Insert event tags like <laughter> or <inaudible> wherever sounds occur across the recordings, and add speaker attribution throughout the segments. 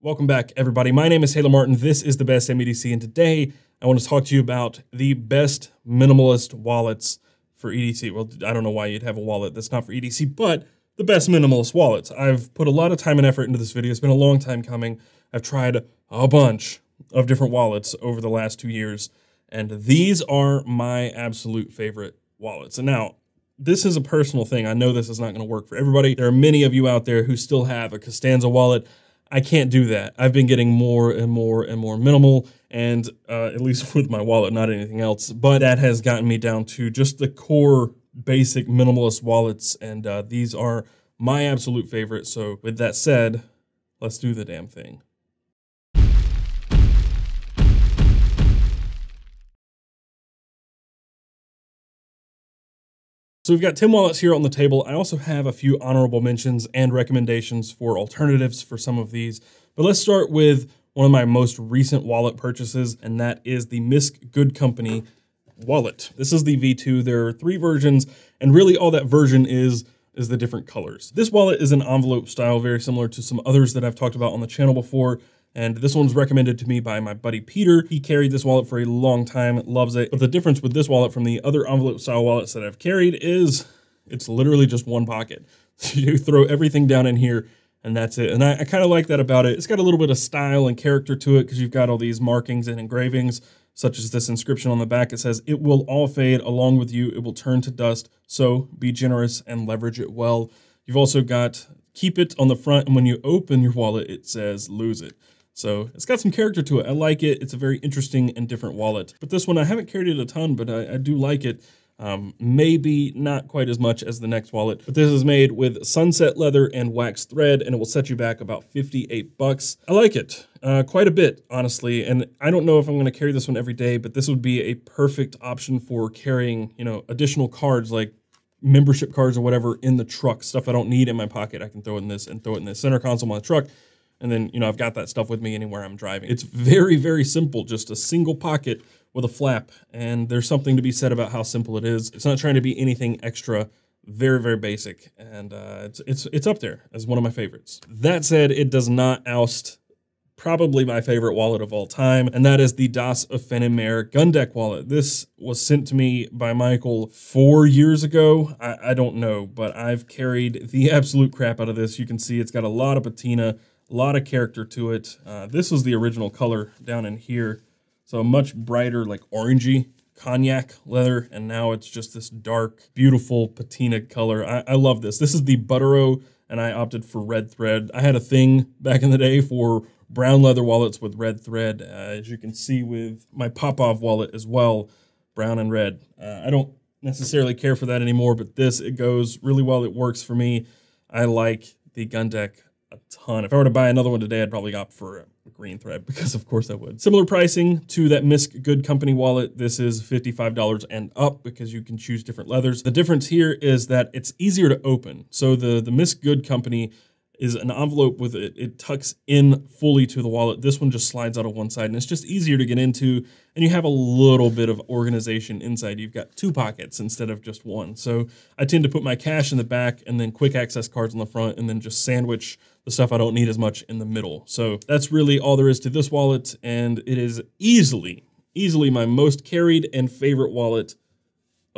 Speaker 1: Welcome back, everybody. My name is Taylor Martin. This is the best Damn EDC, and today I want to talk to you about the best minimalist wallets for EDC. Well, I don't know why you'd have a wallet that's not for EDC, but the best minimalist wallets. I've put a lot of time and effort into this video. It's been a long time coming. I've tried a bunch of different wallets over the last two years, and these are my absolute favorite wallets. And now, this is a personal thing. I know this is not going to work for everybody. There are many of you out there who still have a Costanza wallet. I can't do that. I've been getting more and more and more minimal, and uh, at least <laughs> with my wallet, not anything else. But that has gotten me down to just the core basic minimalist wallets, and uh, these are my absolute favorite. So, with that said, let's do the damn thing. So we've got 10 wallets here on the table. I also have a few honorable mentions and recommendations for alternatives for some of these. But let's start with one of my most recent wallet purchases, and that is the Misc Good Company wallet. This is the V2. There are three versions, and really all that version is is the different colors. This wallet is an envelope style, very similar to some others that I've talked about on the channel before. And this one's recommended to me by my buddy Peter. He carried this wallet for a long time, loves it. But the difference with this wallet from the other envelope style wallets that I've carried is it's literally just one pocket. <laughs> you throw everything down in here and that's it. And I, I kind of like that about it. It's got a little bit of style and character to it because you've got all these markings and engravings, such as this inscription on the back. It says, it will all fade along with you. It will turn to dust. So be generous and leverage it well. You've also got keep it on the front. And when you open your wallet, it says lose it. So it's got some character to it. I like it. It's a very interesting and different wallet. But this one, I haven't carried it a ton, but I, I do like it. Um, maybe not quite as much as the next wallet, but this is made with sunset leather and wax thread, and it will set you back about 58 bucks. I like it uh, quite a bit, honestly, and I don't know if I'm going to carry this one every day, but this would be a perfect option for carrying, you know, additional cards like membership cards or whatever in the truck, stuff I don't need in my pocket. I can throw it in this and throw it in the center console of my truck and then, you know, I've got that stuff with me anywhere I'm driving. It's very, very simple, just a single pocket with a flap. And there's something to be said about how simple it is. It's not trying to be anything extra very very basic and uh, it's it's it's up there as one of my favorites that said it does not oust probably my favorite wallet of all time and that is the das Offene Meer gun deck wallet this was sent to me by michael four years ago I, I don't know but i've carried the absolute crap out of this you can see it's got a lot of patina a lot of character to it. Uh, this was the original color down in here. So a much brighter, like orangey cognac leather. And now it's just this dark, beautiful patina color. I, I love this. This is the Buttero, and I opted for red thread. I had a thing back in the day for brown leather wallets with red thread. Uh, as you can see with my Popov wallet as well, brown and red. Uh, I don't necessarily care for that anymore, but this, it goes really well. It works for me. I like the gun deck a ton. If I were to buy another one today, I'd probably opt for a green thread <laughs> because of course I would. Similar pricing to that Misc Good Company wallet. This is $55 and up because you can choose different leathers. The difference here is that it's easier to open. So the, the Misc Good Company is an envelope with it. It tucks in fully to the wallet. This one just slides out of one side and it's just easier to get into. And you have a little bit of organization inside. You've got two pockets instead of just one. So I tend to put my cash in the back and then quick access cards in the front and then just sandwich the stuff I don't need as much in the middle. So that's really all there is to this wallet. And it is easily, easily my most carried and favorite wallet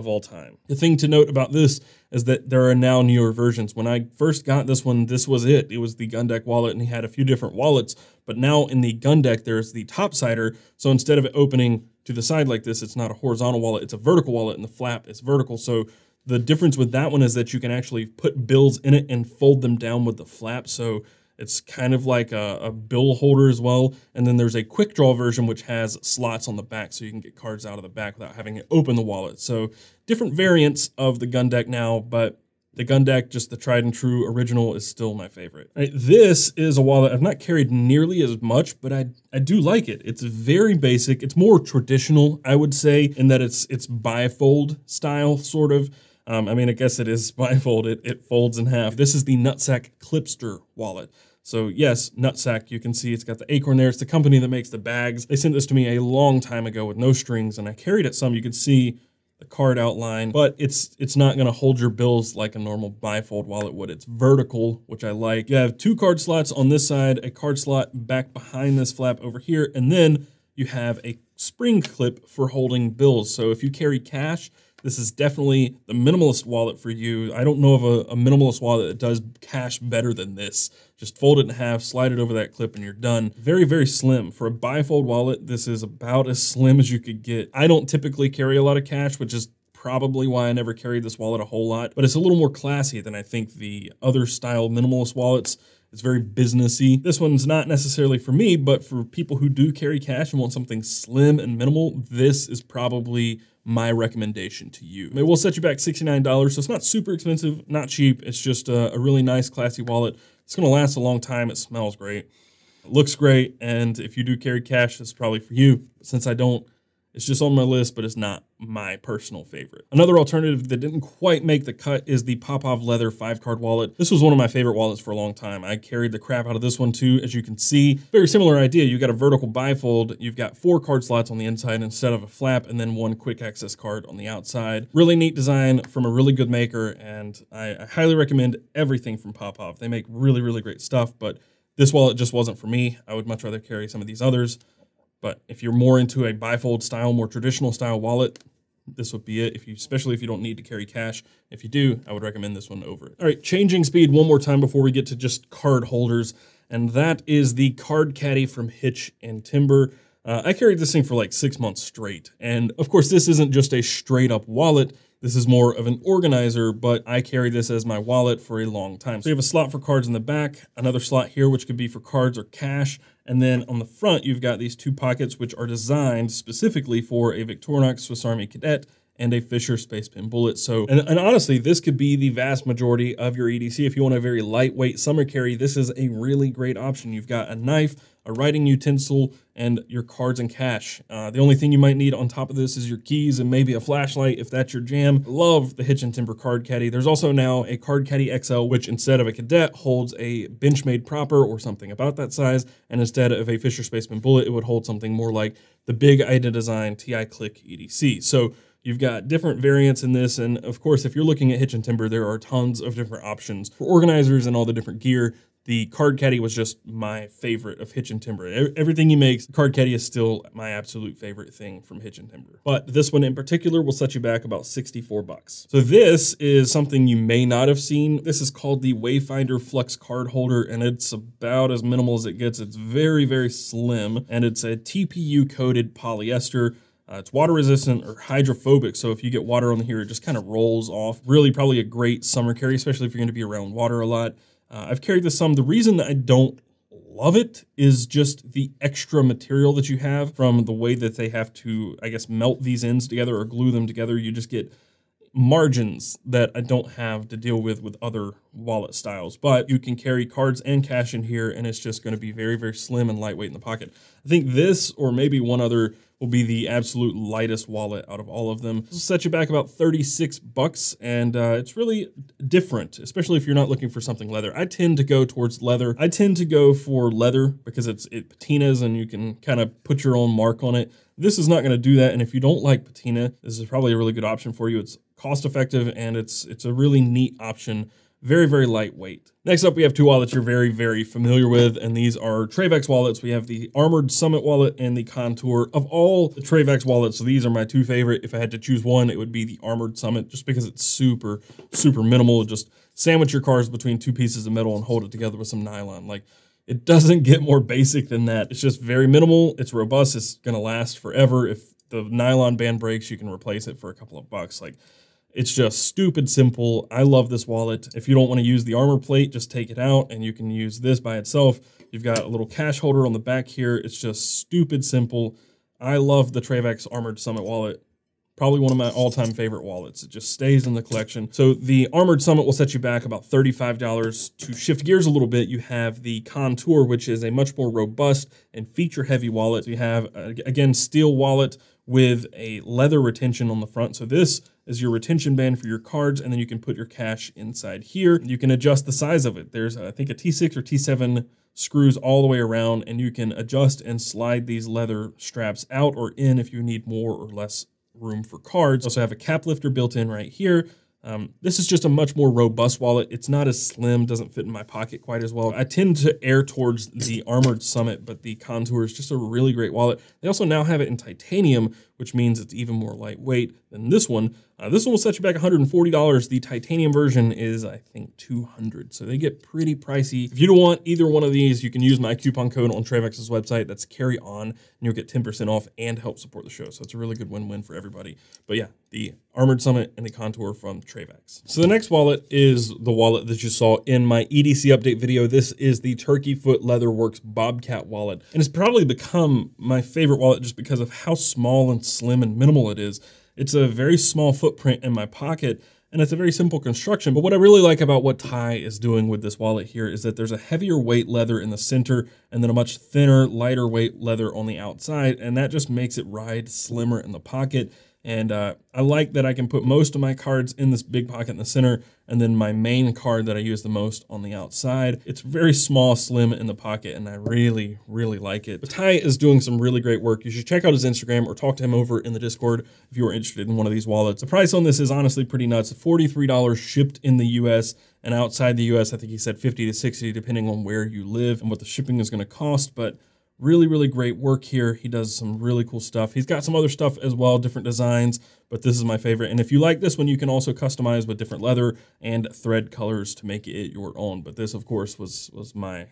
Speaker 1: of all time. The thing to note about this is that there are now newer versions. When I first got this one, this was it. It was the Gun Deck wallet and he had a few different wallets, but now in the Gun Deck, there's the top sider. So instead of it opening to the side like this, it's not a horizontal wallet, it's a vertical wallet and the flap is vertical. So the difference with that one is that you can actually put bills in it and fold them down with the flap. So it's kind of like a, a, bill holder as well. And then there's a quick draw version which has slots on the back so you can get cards out of the back without having to open the wallet. So different variants of the gun deck now, but the gun deck, just the tried and true original, is still my favorite. Right, this is a wallet I've not carried nearly as much, but I I do like it. It's very basic. It's more traditional, I would say, in that it's it's bifold style sort of. Um, I mean, I guess it is <laughs> bifold. It, it folds in half. This is the Nut Sac Clipster wallet. So yes, Nut Sac, you can see it's got the acorn there. It's the company that makes the bags. They sent this to me a long time ago with no strings and I carried it some. You can see the card outline, but it's it's not going to hold your bills like a normal bifold wallet would. It's vertical, which I like. You have two card slots on this side, a card slot back behind this flap over here, and then you have a spring clip for holding bills. So if you carry cash, this is definitely the minimalist wallet for you. I don't know of a, a, minimalist wallet that does cash better than this. Just fold it in half, slide it over that clip, and you're done. Very, very slim. For a bifold wallet, this is about as slim as you could get. I don't typically carry a lot of cash, which is probably why I never carried this wallet a whole lot, but it's a little more classy than I think the other style minimalist wallets. It's very businessy. This one's not necessarily for me, but for people who do carry cash and want something slim and minimal, this is probably my recommendation to you. It will set you back $69, so it's not super expensive, not cheap. It's just a, a really nice, classy wallet. It's gonna last a long time. It smells great, it looks great, and if you do carry cash, it's probably for you. Since I don't, it's just on my list, but it's not my personal favorite. Another alternative that didn't quite make the cut is the Popov Leather five card wallet. This was one of my favorite wallets for a long time. I carried the crap out of this one too, as you can see. Very similar idea. You've got a vertical bifold. You've got four card slots on the inside instead of a flap, and then one quick access card on the outside. Really neat design from a really good maker, and I, I highly recommend everything from Popov. They make really, really great stuff, but this wallet just wasn't for me. I would much rather carry some of these others. But if you're more into a bifold style, more traditional style wallet, this would be it. If you, especially if you don't need to carry cash. If you do, I would recommend this one over it. All right, changing speed one more time before we get to just card holders, and that is the Card Caddy from Hitch and Timber. Uh, I carried this thing for like six months straight, and of course, this isn't just a straight up wallet. This is more of an organizer, but I carry this as my wallet for a long time. So you have a slot for cards in the back, another slot here, which could be for cards or cash. And then on the front, you've got these two pockets, which are designed specifically for a Victorinox Swiss Army Cadet and a Fisher Space Pen bullet. So, and, and, honestly, this could be the vast majority of your EDC. If you want a very lightweight summer carry, this is a really great option. You've got a knife, a writing utensil, and your cards and cash. Uh, the only thing you might need on top of this is your keys and maybe a flashlight if that's your jam. Love the Hitch and Timber Card Caddy. There's also now a Card Caddy XL, which instead of a cadet holds a Benchmade proper or something about that size, and instead of a Fisher Space Pen bullet, it would hold something more like the big Idea Design TI Click EDC. So You've got different variants in this, and of course, if you're looking at Hitch and Timber, there are tons of different options for organizers and all the different gear. The Card Caddy was just my favorite of Hitch and Timber. Everything he makes, Card Caddy is still my absolute favorite thing from Hitch and Timber. But this one in particular will set you back about 64 bucks. So this is something you may not have seen. This is called the Wayfinder Flux Card Holder, and it's about as minimal as it gets. It's very, very slim, and it's a TPU coated polyester. Uh, it's water resistant or hydrophobic, so if you get water on here, it just kind of rolls off. Really, probably a great summer carry, especially if you're going to be around water a lot. Uh, I've carried this some. The reason that I don't love it is just the extra material that you have from the way that they have to, I guess, melt these ends together or glue them together. You just get margins that I don't have to deal with with other wallet styles. But you can carry cards and cash in here, and it's just going to be very, very slim and lightweight in the pocket. I think this or maybe one other will be the absolute lightest wallet out of all of them. This will set you back about 36 bucks, and uh, it's really different, especially if you're not looking for something leather. I tend to go towards leather. I tend to go for leather because it's it patinas and you can kind of put your own mark on it. This is not going to do that, and if you don't like patina, this is probably a really good option for you. It's cost effective and it's it's a really neat option very, very lightweight. Next up, we have two wallets you're very, very familiar with, and these are Trayvax wallets. We have the Armored Summit wallet and the Contour. Of all the Trayvax wallets, so these are my two favorite. If I had to choose one, it would be the Armored Summit, just because it's super, super minimal. Just sandwich your cards between two pieces of metal and hold it together with some nylon. Like, it doesn't <laughs> get more basic than that. It's just very minimal. It's robust. It's going to last forever. If the nylon band breaks, you can replace it for a couple of bucks. Like, it's just stupid simple. I love this wallet. If you don't want to use the armor plate, just take it out and you can use this by itself. You've got a little cash holder on the back here. It's just stupid simple. I love the Trayvax Armored Summit wallet. Probably one of my all-time favorite wallets. It just stays in the collection. So the Armored Summit will set you back about $35. To shift gears a little bit, you have the Contour, which is a much more robust and feature-heavy wallet. You have, again, steel wallet with a leather retention on the front. So this is your retention band for your cards, and then you can put your cash inside here. You can adjust the size of it. There's, I think, a T6 or T7 screws all the way around, and you can adjust and slide these leather straps out or in if you need more or less room for cards. Also have a cap lifter built in right here. Um, this is just a much more robust wallet. It's not as slim, doesn't fit in my pocket quite as well. I tend to err towards the Armored Summit, but the Contour is just a really great wallet. They also now have it in titanium, which means it's even more lightweight than this one. Uh, this one will set you back $140. The titanium version is, I think, $200. So they get pretty pricey. If you don't want either one of these, you can use my coupon code on Trayvax's website. That's carry on, and you'll get 10% off and help support the show. So it's a really good win-win for everybody. But yeah, the Armored Summit and the Contour from Trayvax. So the next wallet is the wallet that you saw in my EDC update video. This is the Turkey Foot Leatherworks Bobcat wallet. And it's probably become my favorite wallet just because of how small and slim and minimal it is. It's a very small footprint in my pocket and it's a very simple construction. But what I really like about what Ty is doing with this wallet here is that there's a heavier weight leather in the center and then a much thinner, lighter weight leather on the outside. And that just makes it ride slimmer in the pocket. And uh, I like that I can put most of my cards in this big pocket in the center and then my main card that I use the most on the outside. It's very small, slim in the pocket, and I really, really like it. But Ty is doing some really great work. You should check out his Instagram or talk to him over in the Discord if you are interested in one of these wallets. The price on this is honestly pretty nuts. $43 shipped in the US and outside the US, I think he said 50 to 60 depending on where you live and what the shipping is going to cost, but Really, really great work here. He does some really cool stuff. He's got some other stuff as well, different designs, but this is my favorite. And if you like this one, you can also customize with different leather and thread colors to make it your own. But this, of course, was was my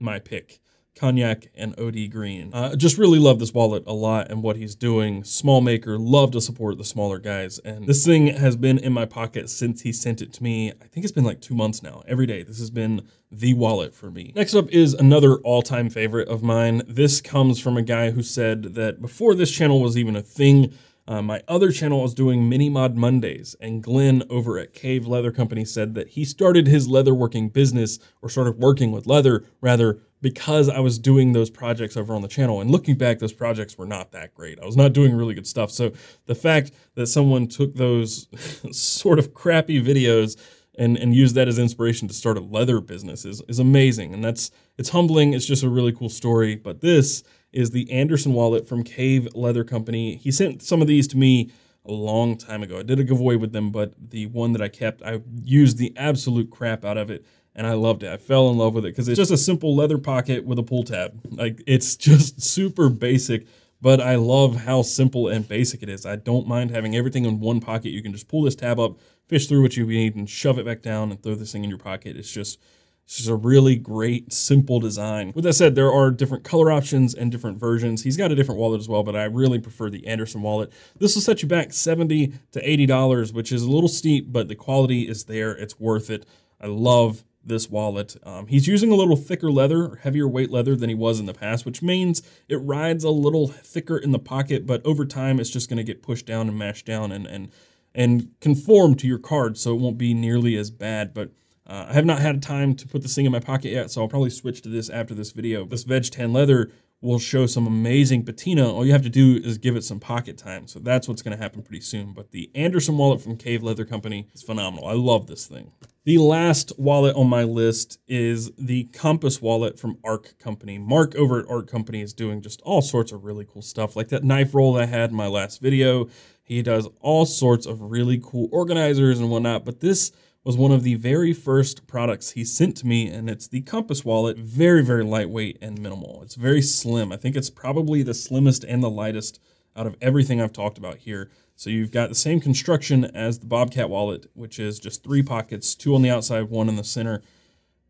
Speaker 1: my pick. Cognac and OD Green. Uh, just really love this wallet a lot and what he's doing. Small maker, love to support the smaller guys. And this thing has been in my pocket since he sent it to me. I think it's been like two months now. Every day, this has been the wallet for me. Next up is another all-time favorite of mine. This comes from a guy who said that before this channel was even a thing, uh, my other channel was doing Mini Mod Mondays, and Glenn over at Cave Leather Company said that he started his leatherworking business, or started working with leather, rather, because I was doing those projects over on the channel. And looking back, those projects were not that great. I was not doing really good stuff. So the fact that someone took those <laughs> sort of crappy videos and, and used that as inspiration to start a leather business is, is amazing. And that's, it's humbling. It's just a really cool story. But this is the Anderson wallet from Cave Leather Company. He sent some of these to me a long time ago. I did a giveaway with them, but the one that I kept, I used the absolute crap out of it and I loved it. I fell in love with it because it's just a simple leather pocket with a pull tab. Like it's <laughs> just super basic, but I love how simple and basic it is. I don't mind having everything in one pocket. You can just pull this tab up, fish through what you need, and shove it back down and throw this thing in your pocket. It's just it's just a really great, simple design. With that said, there are different color options and different versions. He's got a different wallet as well, but I really prefer the Anderson wallet. This will set you back 70 to $80, which is a little steep, but the quality is there. It's worth it. I love this wallet. Um, he's using a little thicker leather, heavier weight leather than he was in the past, which means it rides a little thicker in the pocket, but over time it's just going to get pushed down and mashed down and, and, and conform to your card, so it won't be nearly as bad. But uh, I have not had time to put this thing in my pocket yet, so I'll probably switch to this after this video. This Veg Tan leather will show some amazing patina. All you have to do is give it some pocket time. So that's what's going to happen pretty soon. But the Anderson wallet from Cave Leather Company is phenomenal. I love this thing. The last wallet on my list is the Compass wallet from Arc Company. Mark over at Arc Company is doing just all sorts of really cool stuff, like that knife roll I had in my last video. He does all sorts of really cool organizers and whatnot, but this was one of the very first products he sent to me, and it's the Compass wallet. Very, very lightweight and minimal. It's very slim. I think it's probably the slimmest and the lightest out of everything I've talked about here. So you've got the same construction as the Bobcat wallet, which is just three pockets, two on the outside, one in the center.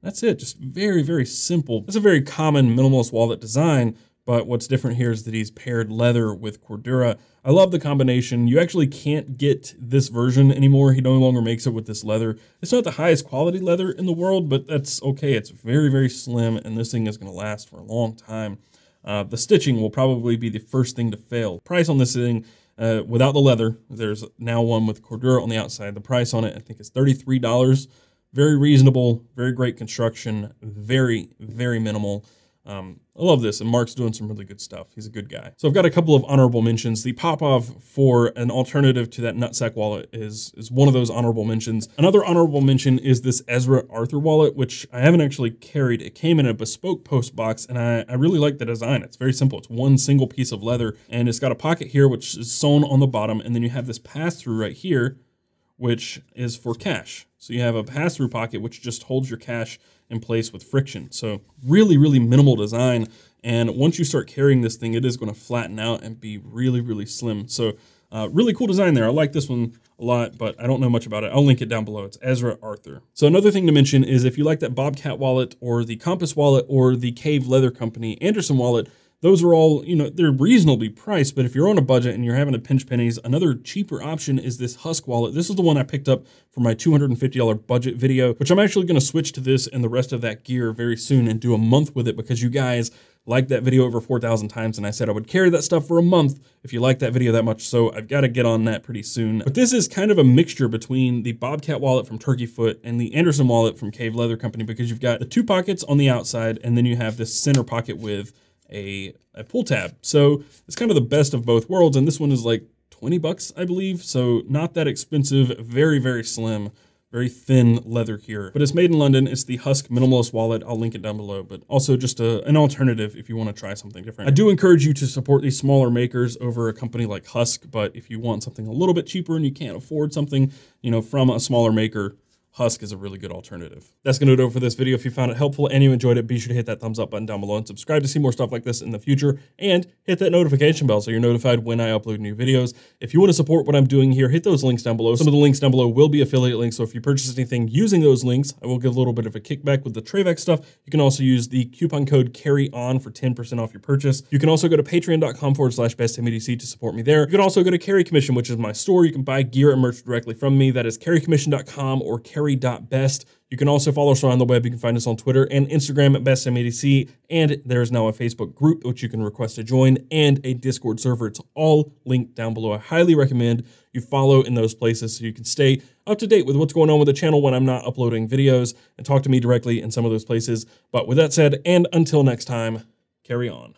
Speaker 1: That's it, just very, very simple. It's a very common minimalist wallet design, but what's different here is that he's paired leather with Cordura. I love the combination. You actually can't get this version anymore. He no longer makes it with this leather. It's not the highest quality leather in the world, but that's okay. It's very, very slim, and this thing is going to last for a long time. Uh, the stitching will probably be the first thing to fail. Price on this thing, uh, without the leather, there's now one with Cordura on the outside. The price on it, I think, is $33. Very reasonable, very great construction, very, very minimal. Um, I love this, and Mark's doing some really good stuff. He's a good guy. So I've got a couple of honorable mentions. The Popov for an alternative to that Nut Sac wallet is, is one of those honorable mentions. Another honorable mention is this Ezra Arthur wallet, which I haven't actually carried. It came in a bespoke post box, and I, I really like the design. It's very simple. It's one single piece of leather, and it's got a pocket here, which is sewn on the bottom, and then you have this pass-through right here, which is for cash. So you have a pass-through pocket, which just holds your cash in place with friction. So really, really minimal design. And once you start carrying this thing, it is going to flatten out and be really, really slim. So uh, really cool design there. I like this one a lot, but I don't know much about it. I'll link it down below. It's Ezra Arthur. So another thing to mention is if you like that Bobcat wallet or the Compass wallet or the Cave Leather Company Anderson wallet, those are all, you know, they're reasonably priced, but if you're on a budget and you're having to pinch pennies, another cheaper option is this Husk wallet. This is the one I picked up for my $250 budget video, which I'm actually going to switch to this and the rest of that gear very soon and do a month with it because you guys liked that video over 4,000 times and I said I would carry that stuff for a month if you like that video that much, so I've got to get on that pretty soon. But this is kind of a mixture between the Bobcat wallet from Turkey Foot and the Anderson wallet from Cave Leather Company because you've got the two pockets on the outside and then you have this center pocket with a, a pull tab. So it's kind of the best of both worlds. And this one is like 20 bucks, I believe. So not that expensive, very, very slim, very thin leather here. But it's made in London. It's the Husk Minimalist Wallet. I'll link it down below, but also just a, an alternative if you want to try something different. I do encourage you to support these smaller makers over a company like Husk, but if you want something a little bit cheaper and you can't afford something, you know, from a smaller maker, Husk is a really good alternative. That's going to do it for this video. If you found it helpful and you enjoyed it, be sure to hit that thumbs up button down below and subscribe to see more stuff like this in the future and hit that notification bell so you're notified when I upload new videos. If you want to support what I'm doing here, hit those links down below. Some of the links down below will be affiliate links, so if you purchase anything using those links, I will get a little bit of a kickback with the Trayvax stuff. You can also use the coupon code CARRY ON for 10% off your purchase. You can also go to patreon.com forward slash bestdamnedc to support me there. You can also go to Carry Commission, which is my store. You can buy gear and merch directly from me. That is carrycommission.com or carry.best. You can also follow us around the web. You can find us on Twitter and Instagram at BestDamnEDC. And there is now a Facebook group which you can request to join and a Discord server. It's all linked down below. I highly recommend you follow in those places so you can stay up to date with what's going on with the channel when I'm not uploading videos and talk to me directly in some of those places. But with that said, and until next time, carry on.